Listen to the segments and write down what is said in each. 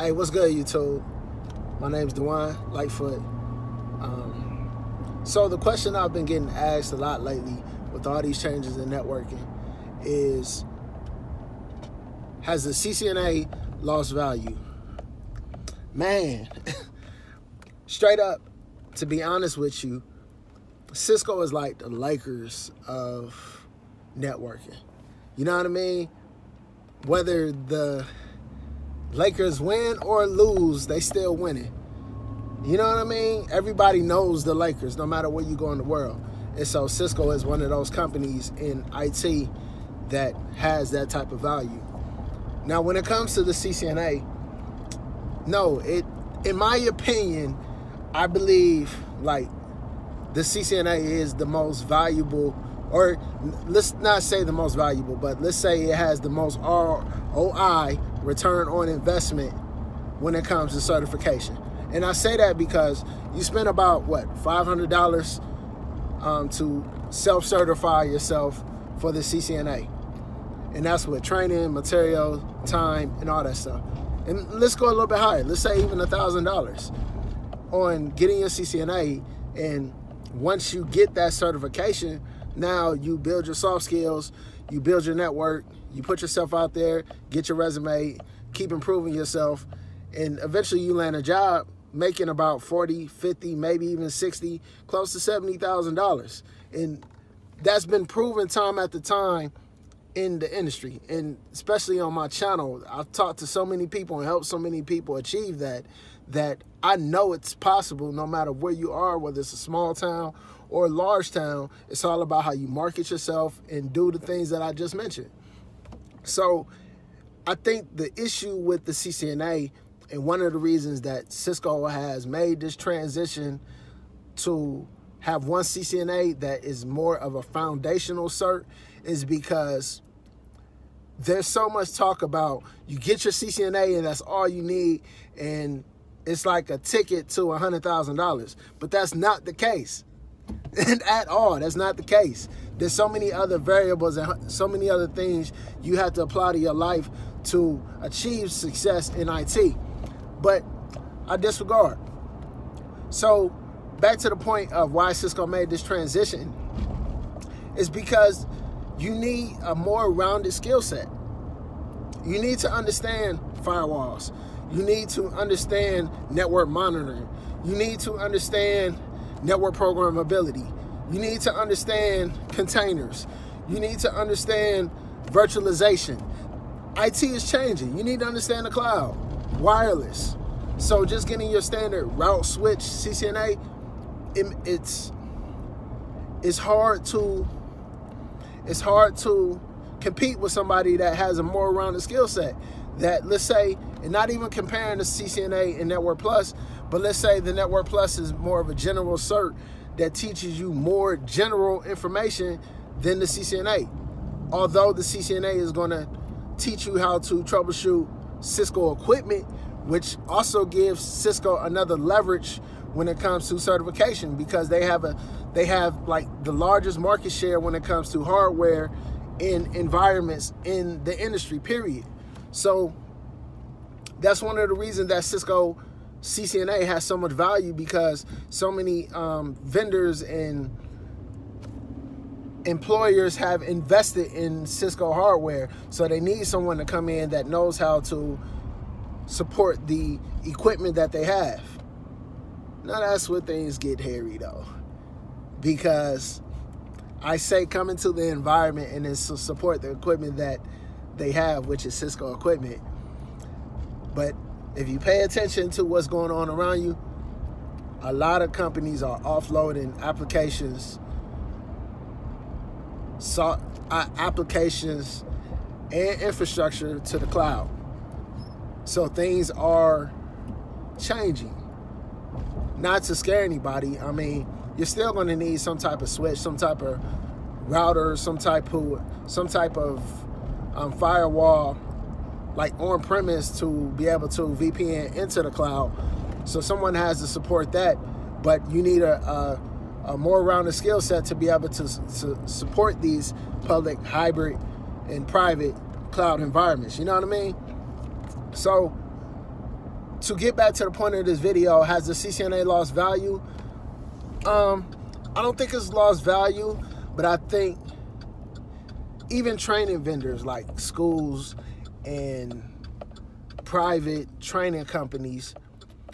Hey, what's good, YouTube? My name's Du'An Lightfoot. Um, so the question I've been getting asked a lot lately with all these changes in networking is, has the CCNA lost value? Man, straight up, to be honest with you, Cisco is like the Lakers of networking. You know what I mean? Whether the Lakers win or lose, they still winning. You know what I mean? Everybody knows the Lakers, no matter where you go in the world. And so Cisco is one of those companies in IT that has that type of value. Now, when it comes to the CCNA, no, it, in my opinion, I believe like the CCNA is the most valuable, or let's not say the most valuable, but let's say it has the most ROI, return on investment, when it comes to certification. And I say that because you spend about what $500 um, to self-certify yourself for the CCNA, and that's with training, material, time, and all that stuff. And let's go a little bit higher. Let's say even a thousand dollars on getting your CCNA and once you get that certification, now you build your soft skills, you build your network, you put yourself out there, get your resume, keep improving yourself, and eventually you land a job making about 40, 50, maybe even 60, close to $70,000. And that's been proven time after time in the industry and especially on my channel i've talked to so many people and helped so many people achieve that that i know it's possible no matter where you are whether it's a small town or large town it's all about how you market yourself and do the things that i just mentioned. So i think the issue with the ccna and one of the reasons that cisco has made this transition to have one ccna that is more of a foundational cert is because there's so much talk about you get your CCNA and that's all you need and it's like a ticket to a hundred thousand dollars but that's not the case at all that's not the case there's so many other variables and so many other things you have to apply to your life to achieve success in IT but I disregard so back to the point of why Cisco made this transition is because you need a more rounded skill set. You need to understand firewalls. You need to understand network monitoring. You need to understand network programmability. You need to understand containers. You need to understand virtualization. IT is changing. You need to understand the cloud, wireless. So just getting your standard route switch CCNA, it, it's it's hard to it's hard to compete with somebody that has a more rounded skill set. That let's say, and not even comparing the CCNA and Network Plus, but let's say the Network Plus is more of a general cert that teaches you more general information than the CCNA. Although the CCNA is going to teach you how to troubleshoot Cisco equipment, which also gives Cisco another leverage when it comes to certification because they have a they have like the largest market share when it comes to hardware in environments in the industry period so that's one of the reasons that cisco ccna has so much value because so many um, vendors and employers have invested in cisco hardware so they need someone to come in that knows how to support the equipment that they have now that's where things get hairy though. Because I say come into the environment and then support the equipment that they have, which is Cisco equipment. If you pay attention to what's going on around you, a lot of companies are offloading applications, so, uh, applications and infrastructure to the cloud. So things are changing not to scare anybody. I mean, you're still going to need some type of switch, some type of router, some type of some type of um, firewall, like on premise, to be able to VPN into the cloud. So someone has to support that, but you need a, a, a more rounded skill set to be able to, to support these public, hybrid, and private cloud environments. You know what I mean? So to get back to the point of this video, has the CCNA lost value? Um, I don't think it's lost value, but I think even training vendors like schools and private training companies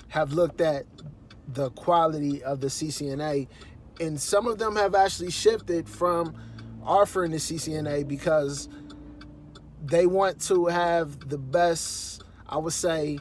have looked at the quality of the CCNA, and some of them have actually shifted from offering the CCNA because they want to have the best, I would say,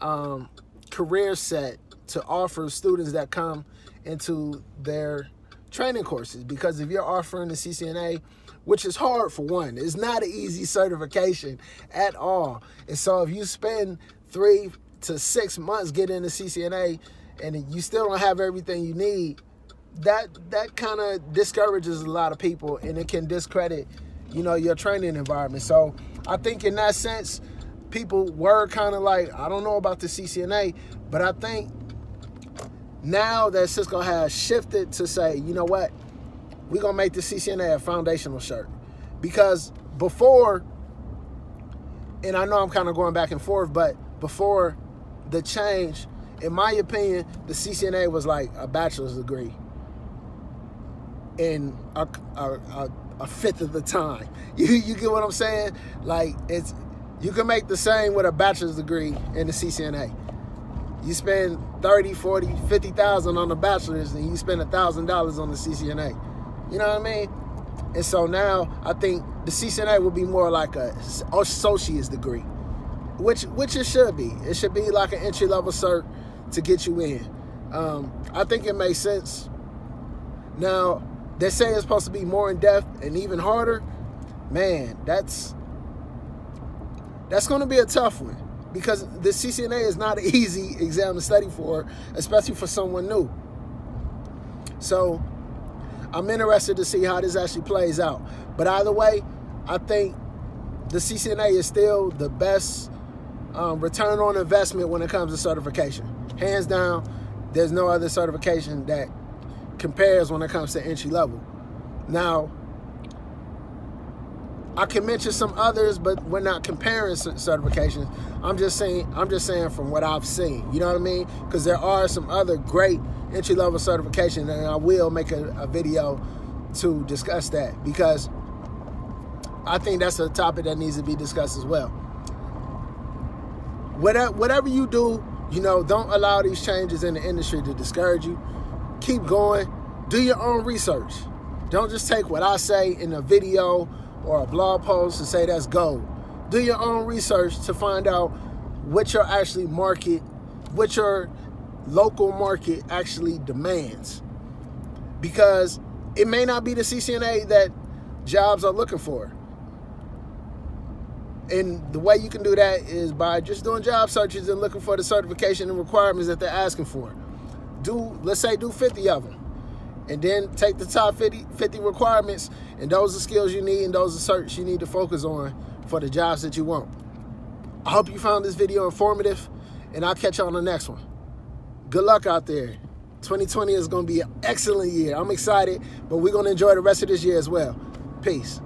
um, career set to offer students that come into their training courses. Because if you're offering the CCNA, which is hard for one, it's not an easy certification at all. And so if you spend three to six months getting the CCNA and you still don't have everything you need, that that kind of discourages a lot of people and it can discredit you know your training environment. So i think in that sense people were kind of like i don't know about the ccna but i think now that cisco has shifted to say you know what we're gonna make the ccna a foundational cert because before and i know i'm kind of going back and forth but before the change in my opinion the ccna was like a bachelor's degree in a, a, a, a fifth of the time. You you get what I'm saying? Like it's you can make the same with a bachelor's degree in the CCNA. You spend 30, 40, 50,000 on the bachelor's and you spend $1,000 on the CCNA. You know what I mean? And so now I think the CCNA will be more like a associate's degree, which which it should be. It should be like an entry level cert to get you in. Um, I think it makes sense. Now, they're saying it's supposed to be more in depth and even harder. Man, that's that's going to be a tough one because the CCNA is not an easy exam to study for, especially for someone new. So I'm interested to see how this actually plays out. But either way, I think the CCNA is still the best um, return on investment when it comes to certification. Hands down, there's no other certification that compares when it comes to entry level. Now, I can mention some others, but we're not comparing certifications. I'm just saying, I'm just saying from what I've seen. You know what I mean? Because there are some other great entry level certifications, and I will make a, a video to discuss that because I think that's a topic that needs to be discussed as well. Whatever, whatever you do, you know, don't allow these changes in the industry to discourage you keep going. Do your own research. Don't just take what I say in a video or a blog post and say that's gold. Do your own research to find out what your actually market, what your local market actually demands. Because it may not be the CCNA that jobs are looking for. And the way you can do that is by just doing job searches and looking for the certification and requirements that they're asking for do let's say do 50 of them and then take the top 50, 50 requirements and those are skills you need and those are certs you need to focus on for the jobs that you want. I hope you found this video informative and i'll catch you on the next one. Good luck out there. 2020 is going to be an excellent year. I'm excited but we're going to enjoy the rest of this year as well. Peace